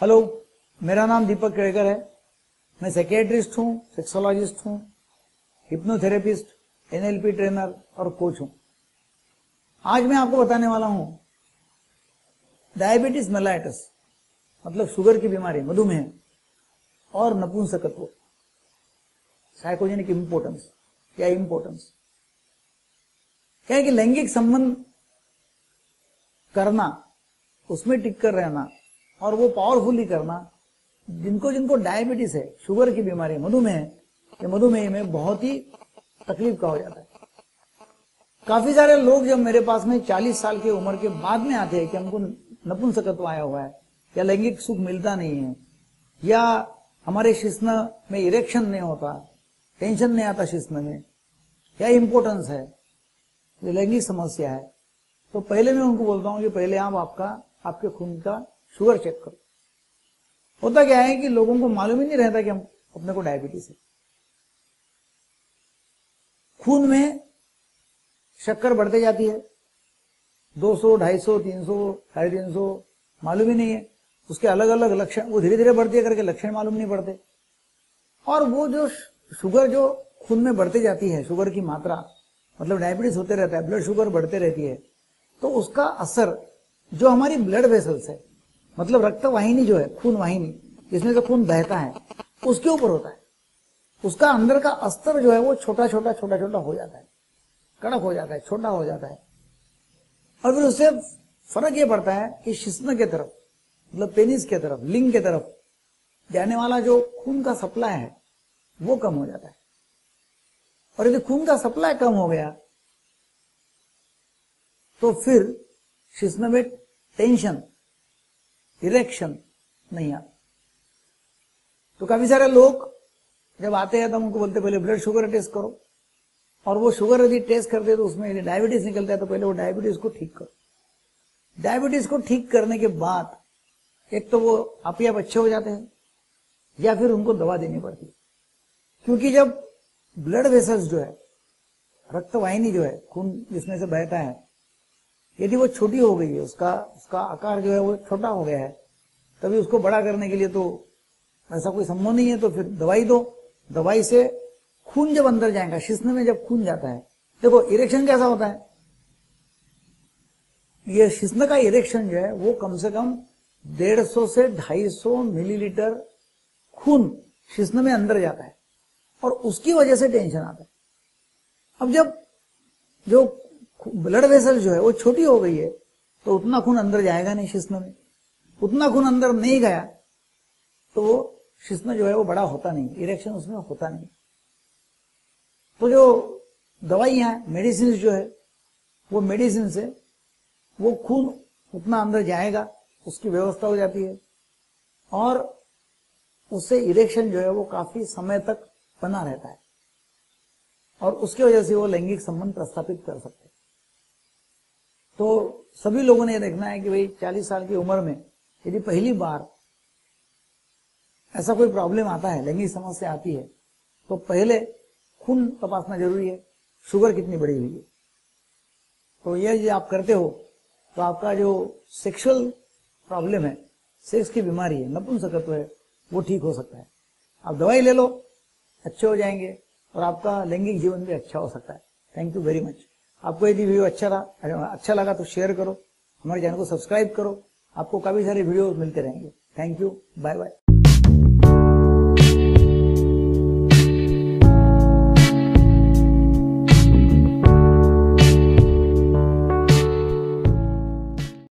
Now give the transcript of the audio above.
Hello मेरा नाम दीपक केड़कर है। मैं सेकेट्रिस्ट हूँ सेक्सोलॉजिस्ट हूँ हिप्नोथेरेपिस्ट एनएलपी ट्रेनर और कोच हूँ। आज मैं आपको बताने वाला हूँ डायबिटीज़ मेलाइटिस मतलब शुगर की बीमारी, मधुमेह और नपुंसकत्व साइकोजेनिक इंपोर्टेंस या इंपोर्टेंस क्या है कि लैंगिक संबंध करना, उसमें टिक कर रहना और वो पावरफुली करना। जिनको जिनको डायबिटीज़ है शुगर की बीमारी मधुमेह ये मधुमेह में बहुत ही तकलीफ़ का हो जाता है। काफ़ी सारे लोग जब मेरे पास में 40 साल की उम्र के बाद में आते हैं कि हमको नपुंसकत्व आया हुआ है, या लैंगिक सुख मिलता नहीं है, या हमारे शिश्न में इरेक्शन नहीं होता टेंशन नहीं आता शिश्न में, या इंपोर्टेंस है लैंगिक समस्या है तो पहले मैं उनको बोलता हूँ कि पहले आप आपका, आपके खून का शुगर चेक करो। होता क्या है कि लोगों को मालूम ही नहीं रहता कि हम अपने को डायबिटीज़ है। खून में शक्कर बढ़ते जाती है। 200, 250, 300, साढ़े तीन सौ मालूम ही नहीं है। उसके अलग अलग लक्षण वो धीरे धीरे बढ़ती है करके लक्षण मालूम नहीं पड़ते। और वो जो शुगर जो खून में बढ़ती जाती है शुगर की मात्रा मतलब डायबिटीज़ होते रहता है ब्लड शुगर बढ़ते रहती है तो उसका असर जो हमारी ब्लड वेसल्स है मतलब रक्त वाहिनी जो है, खून वाहिनी, जिसमें से खून बहता है, उसके ऊपर होता है। उसका अंदर का अस्तर जो है वो छोटा छोटा छोटा छोटा हो जाता है। कड़क हो जाता है, छोटा हो जाता है। और फिर उससे फ़र्क ये पड़ता है कि शिश्न के तरफ़ मतलब पेनिस के तरफ़, लिंग के तरफ़ जाने वाला जो खून का सप्लाई है, वो कम हो जाता है। और यदि खून का सप्लाई कम हो गया तो फिर शिश्न में टेंशन इरेक्शन नहीं आता तो काफ़ी सारे लोग जब आते हैं तो उनको बोलते पहले ब्लड शुगर टेस्ट करो। और वो शुगर यदि टेस्ट करते तो उसमें यदि डायबिटीज़ निकलता है तो पहले वो डायबिटीज़ को ठीक करो। डायबिटीज़ को ठीक करने के बाद एक तो वो आप ही आप अच्छे हो जाते हैं, या फिर उनको दवा देनी पड़ती है। क्योंकि जब ब्लड वेसल्स जो है, रक्त वाहिनी जो है, खून जिसमें से बहता है यदि वो छोटी हो गई है, उसका उसका आकार जो है वो छोटा हो गया है, तभी उसको बड़ा करने के लिए तो ऐसा कोई संभव नहीं है तो फिर दवाई दो। दवाई से खून जब अंदर जाएगा, शिश्न में जब खून जाता है, देखो इरेक्शन कैसा होता है? ये शिश्न का इरेक्शन जो है, वो कम से कम डेढ़ सौ से ढाई सौ मिलीलीटर खून शिश्न में अंदर जाता है, और उसकी वजह से टेंशन आता है। अब जब जो ब्लड वेसल जो है, वो छोटी हो गई है तो उतना खून अंदर जाएगा नहीं शिश्न में। उतना खून अंदर नहीं गया तो वो शिश्न जो है वो बड़ा होता नहीं इरेक्शन उसमें होता नहीं। तो जो दवाइयाँ मेडिसिन जो है, वो मेडिसिन से, वो खून उतना अंदर जाएगा, उसकी व्यवस्था हो जाती है। और उससे इरेक्शन जो है वो काफ़ी समय तक बना रहता है। और उसकी वजह से वो लैंगिक संबंध प्रस्थापित कर सकते हैं। तो सभी लोगों ने देखना है कि भाई 40 साल की उम्र में यदि पहली बार ऐसा कोई प्रॉब्लम आता है, लैंगिक समस्या आती है तो पहले खून तपासना ज़रूरी है, शुगर कितनी बढ़ी हुई है। तो यह जो आप करते हो तो आपका जो सेक्सुअल प्रॉब्लम है, सेक्स की बीमारी है, नपुंसकत्व है, वो ठीक हो सकता है। आप दवाई ले लो, अच्छे हो जाएँगे और आपका लैंगिक जीवन भी अच्छा हो सकता है। थैंक यू वेरी मच आपको यदि वीडियो अच्छा रहा अच्छा लगा तो शेयर करो, हमारे चैनल को सब्सक्राइब करो, आपको काफ़ी सारे वीडियो मिलते रहेंगे। Thank you bye bye